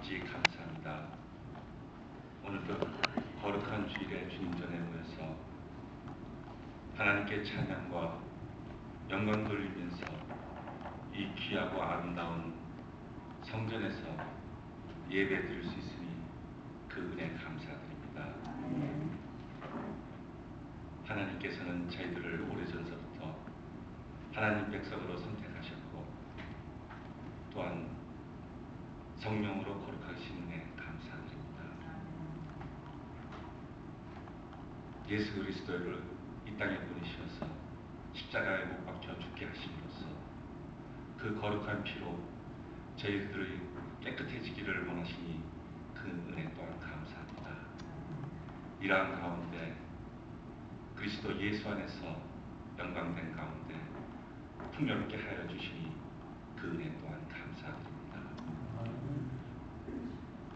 아버지 감사합니다. 오늘도 거룩한 주일에 주님 전에 모여서 하나님께 찬양과 영광 돌리면서 이 귀하고 아름다운 성전에서 예배 드릴 수 있으니 그 은혜 감사드립니다. 하나님께서는 저희들을 오래전서부터 하나님 백성으로 선택하셨고 또한 성령으로 거룩하신 은혜 감사드립니다. 예수 그리스도를 이 땅에 보내셔서 십자가에 못 박혀 죽게 하심으로써 그 거룩한 피로 저희들의 깨끗해지기를 원하시니 그 은혜 또한 감사합니다. 이러한 가운데 그리스도 예수 안에서 영광된 가운데 풍요롭게 하여 주시니 그 은혜 또한 감사드립니다.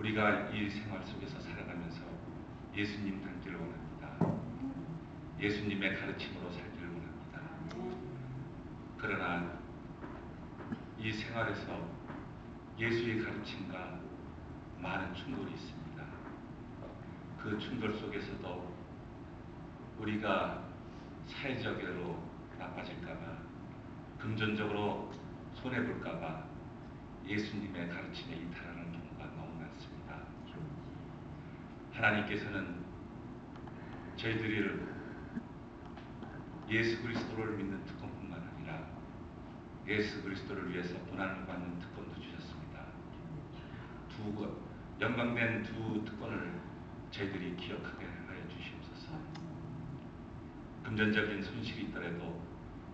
우리가 이 생활 속에서 살아가면서 예수님 닮기를 원합니다. 예수님의 가르침으로 살기를 원합니다. 그러나 이 생활에서 예수의 가르침과 많은 충돌이 있습니다. 그 충돌 속에서도 우리가 사회적으로 나빠질까봐 금전적으로 손해볼까봐 예수님의 가르침에 이탈하는 경우가 너무 많습니다. 하나님께서는 저희들을 예수 그리스도를 믿는 특권뿐만 아니라 예수 그리스도를 위해서 고난을 받는 특권도 주셨습니다. 두 영광된 두 특권을 저희들이 기억하게 하여 주시옵소서. 금전적인 손실이 있더라도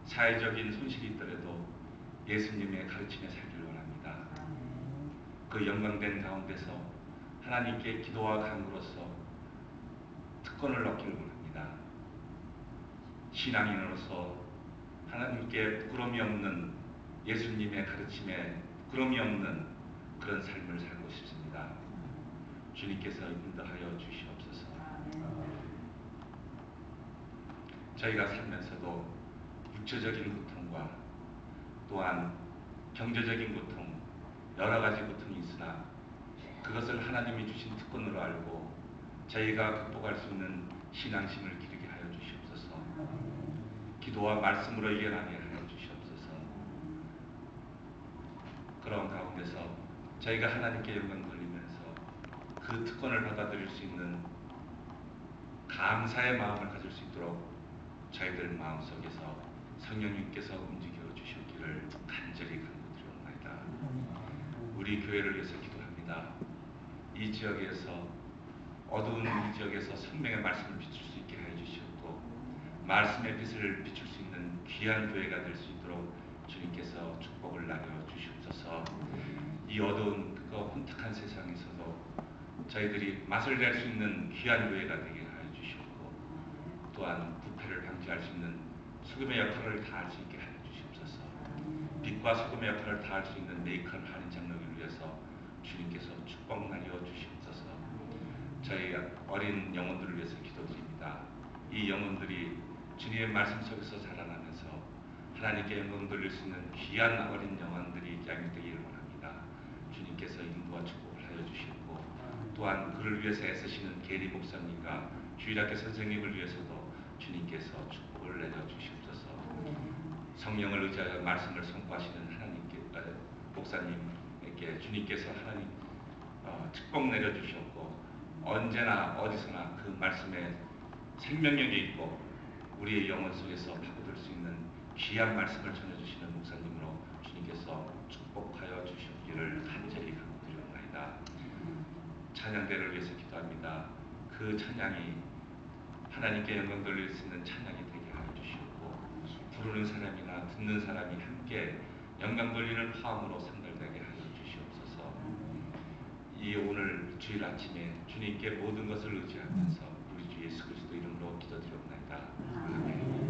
사회적인 손실이 있더라도 예수님의 가르침에 살기를 원합니다. 그 영광된 가운데서 하나님께 기도와 간구로서 특권을 얻기를 원합니다. 신앙인으로서 하나님께 부끄러움이 없는 예수님의 가르침에 부끄러움이 없는 그런 삶을 살고 싶습니다. 주님께서 인도하여 주시옵소서. 저희가 살면서도 육체적인 고통과 또한 경제적인 고통, 여러 가지 고통이 있으나 그것을 하나님이 주신 특권으로 알고 저희가 극복할 수 있는 신앙심을 기르게 하여 주시옵소서. 기도와 말씀으로 이겨나게 하여 주시옵소서. 그런 가운데서 저희가 하나님께 영광 돌리면서 그 특권을 받아들일 수 있는 감사의 마음을 가질 수 있도록 저희들 마음속에서 성령님께서 움직여 주셨기를 간절히 간구드려옵나이다. 우리 교회를 위해서 기도합니다. 이 지역에서 어두운 이 지역에서 생명의 말씀을 비출 수 있게 해 주시옵고 말씀의 빛을 비출 수 있는 귀한 교회가 될 수 있도록 주님께서 축복을 나려 주시옵소서. 이 어두운 그 혼탁한 세상에서도 저희들이 맛을 낼 수 있는 귀한 교회가 되게 하여 주시옵고 또한 부패를 방지할 수 있는 소금의 역할을 다할 수 있게 하여 주시옵소서. 빛과 소금의 역할을 다할 수 있는 메이커 할인 장로를 위해서 주님께서 축복 나려 주시옵소서. 저희 어린 영혼들을 위해서 기도드립니다. 이 영혼들이 주님의 말씀 속에서 자라나면서 하나님께 영광 돌릴 수 있는 귀한 어린 영혼들이 양육되기를 원합니다. 주님께서 인도와 축복을 하여 주시고 또한 그를 위해서 애쓰시는 계리 목사님과 주일학교 선생님을 위해서도 주님께서 축복을 내려 주시옵소서. 성령을 의지하여 말씀을 선포하시는 하나님께 어, 목사님 에게 주님께서 하나님 어, 축복 내려 주셨고 언제나 어디서나 그 말씀에 생명력이 있고 우리의 영혼 속에서 파고들 수 있는 귀한 말씀을 전해주시는 목사님으로 주님께서 축복하여 주셨기를 간절히 간구드리옵나이다. 찬양대를 위해서 기도합니다. 그 찬양이 하나님께 영광 돌릴 수 있는 찬양이 되게 하여 주시옵고 부르는 사람이나 듣는 사람이 함께 영광 돌리는 화음으로 상달되게 하여 주시옵소서. 이 오늘 주일 아침에 주님께 모든 것을 의지하면서 우리 주 예수 그리스도 이름으로 기도드리옵나이다. 아멘.